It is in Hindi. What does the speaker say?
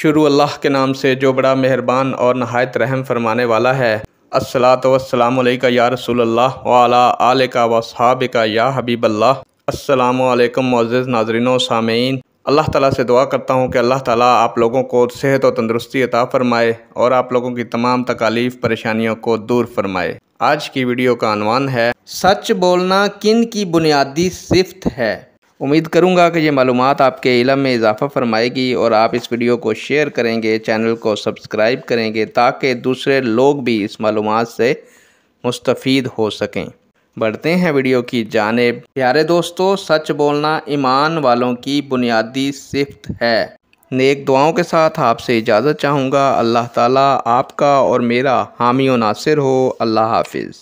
शुरू अल्लाह के नाम से जो बड़ा मेहरबान और नहायत रहम फरमाने वाला है। असलात वसलाम या रसूल वाला आल का वसाब का या हबीब असलकम मोज़ नाजरीन सामीन अल्लाह ताला से दुआ करता हूँ कि अल्लाह ताला आप लोगों को सेहत और तंदरुस्ती अता फ़रमाए और आप लोगों की तमाम तकालीफ़ परेशानियों को दूर फरमाए। आज की वीडियो का अनवान है, सच बोलना किन की बुनियादी सिफ्त है? उम्मीद करूँगा कि ये मालूम आपके इलम में इजाफ़ा फरमाएगी और आप इस वीडियो को शेयर करेंगे, चैनल को सब्सक्राइब करेंगे ताकि दूसरे लोग भी इस मालूम से मुस्तफ़ हो सकें। बढ़ते हैं वीडियो की जानेब। प्यारे दोस्तों, सच बोलना ईमान वालों की बुनियादी सिफ्त है। नेक दुआओं के साथ आपसे इजाज़त चाहूँगा। अल्लाह ताला आपका और मेरा हामी नासिर हो। अल्लाह हाफिज़।